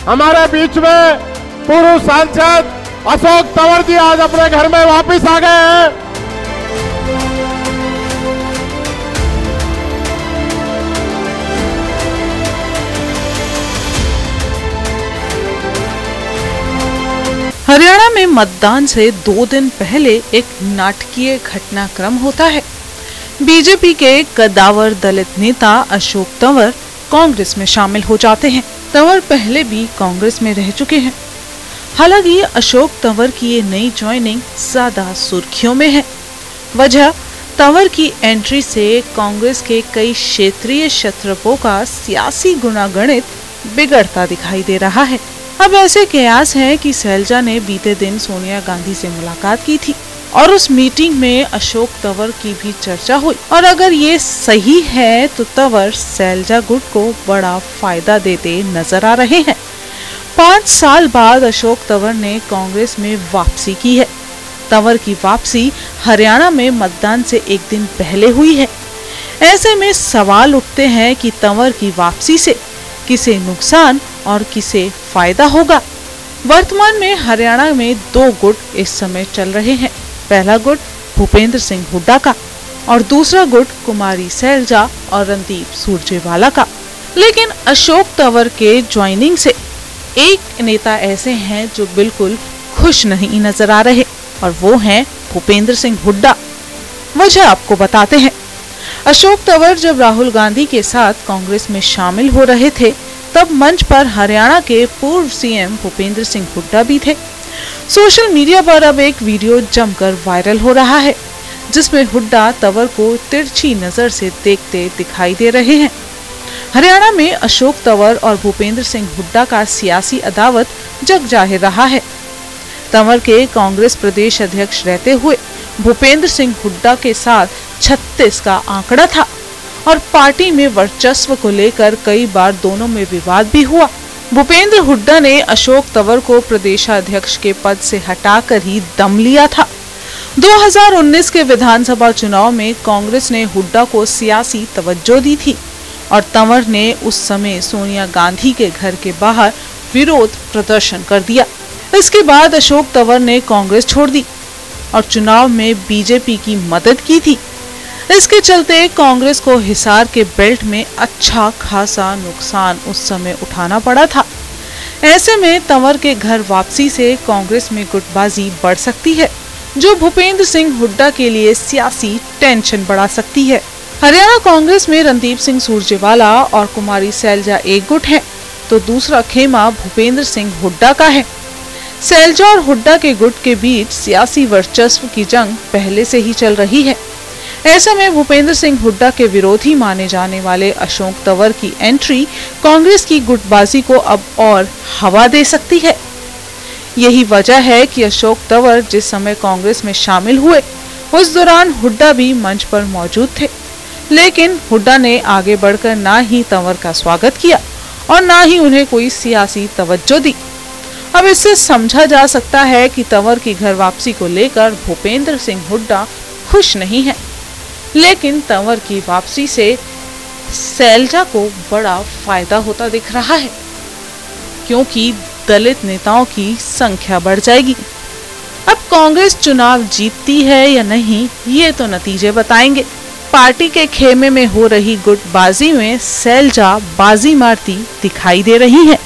हमारे बीच में पूर्व सांसद अशोक तंवर जी आज अपने घर में वापस आ गए हैं। हरियाणा में मतदान से दो दिन पहले एक नाटकीय घटनाक्रम होता है। बीजेपी के कदावर दलित नेता अशोक तंवर कांग्रेस में शामिल हो जाते हैं। तंवर पहले भी कांग्रेस में रह चुके हैं। हालाँकि अशोक तंवर की ये नई ज्वाइनिंग ज़्यादा सुर्खियों में है। वजह, तंवर की एंट्री से कांग्रेस के कई क्षेत्रीय क्षत्रपों का सियासी गुणागणित बिगड़ता दिखाई दे रहा है। अब ऐसे कयास है कि सैलजा ने बीते दिन सोनिया गांधी से मुलाकात की थी। और उस मीटिंग में अशोक तंवर की भी चर्चा हुई। और अगर ये सही है तो तंवर सैलजा गुट को बड़ा फ़ायदा देते नज़र आ रहे हैं। पाँच साल बाद अशोक तंवर ने कांग्रेस में वापसी की है। तंवर की वापसी हरियाणा में मतदान से एक दिन पहले हुई है। ऐसे में सवाल उठते हैं कि तंवर की वापसी से किसे नुकसान और किसे फ़ायदा होगा? वर्तमान में हरियाणा में दो गुट इस समय चल रहे हैं। पहला गुट भूपेंद्र सिंह हुड्डा का और दूसरा गुट कुमारी सैलजा और रणदीप सुरजेवाला का। लेकिन अशोक तंवर के ज्वाइनिंग से एक नेता ऐसे हैं जो बिल्कुल खुश नहीं नज़र आ रहे और वो हैं भूपेंद्र सिंह हुड्डा। मुझे आपको बताते हैं, अशोक तंवर जब राहुल गांधी के साथ कांग्रेस में शामिल हो रहे थे, तब मंच पर हरियाणा के पूर्व सीएम भूपेंद्र सिंह हुड्डा भी थे। सोशल मीडिया पर अब एक वीडियो जमकर वायरल हो रहा है, जिसमें हुड्डा तंवर को तिरछी नज़र से देखते दिखाई दे रहे हैं। हरियाणा में अशोक तंवर और भूपेंद्र सिंह हुड्डा का सियासी अदावत जग ज़ाहिर रहा है। तंवर के कांग्रेस प्रदेश अध्यक्ष रहते हुए भूपेंद्र सिंह हुड्डा के साथ 36 का आंकड़ा था और पार्टी में वर्चस्व को लेकर कई बार दोनों में विवाद भी हुआ। भूपेंद्र हुड्डा ने अशोक तंवर को प्रदेशाध्यक्ष के पद से हटाकर ही दम लिया था। 2019 के विधानसभा चुनाव में कांग्रेस ने हुड्डा को सियासी तवज्जो दी थी और तंवर ने उस समय सोनिया गांधी के घर के बाहर विरोध प्रदर्शन कर दिया। इसके बाद अशोक तंवर ने कांग्रेस छोड़ दी और चुनाव में बीजेपी की मदद की थी। इसके चलते कांग्रेस को हिसार के बेल्ट में अच्छा खासा नुकसान उस समय उठाना पड़ा था। ऐसे में तंवर के घर वापसी से कांग्रेस में गुटबाजी बढ़ सकती है, जो भूपेंद्र सिंह हुड्डा के लिए सियासी टेंशन बढ़ा सकती है। हरियाणा कांग्रेस में रणदीप सिंह सुरजेवाला और कुमारी सैलजा एक गुट है तो दूसरा खेमा भूपेंद्र सिंह हुड्डा का है। सैलजा और हुड्डा के गुट के बीच सियासी वर्चस्व की जंग पहले से ही चल रही है। ऐसे में भूपेंद्र सिंह हुड्डा के विरोधी माने जाने वाले अशोक तंवर की एंट्री कांग्रेस की गुटबाजी को अब और हवा दे सकती है। यही वजह है कि अशोक तंवर जिस समय कांग्रेस में शामिल हुए, उस दौरान हुड्डा भी मंच पर मौजूद थे। लेकिन हुड्डा ने आगे बढ़कर ना ही तंवर का स्वागत किया और ना ही उन्हें कोई सियासी तवज्जो दी। अब इससे समझा जा सकता है कि तंवर की घर वापसी को लेकर भूपेंद्र सिंह हुड्डा खुश नहीं है। लेकिन तंवर की वापसी से सैलजा को बड़ा फ़ायदा होता दिख रहा है, क्योंकि दलित नेताओं की संख्या बढ़ जाएगी। अब कांग्रेस चुनाव जीतती है या नहीं, ये तो नतीजे बताएँगे। पार्टी के खेमे में हो रही गुटबाजी में सैलजा बाजी मारती दिखाई दे रही है।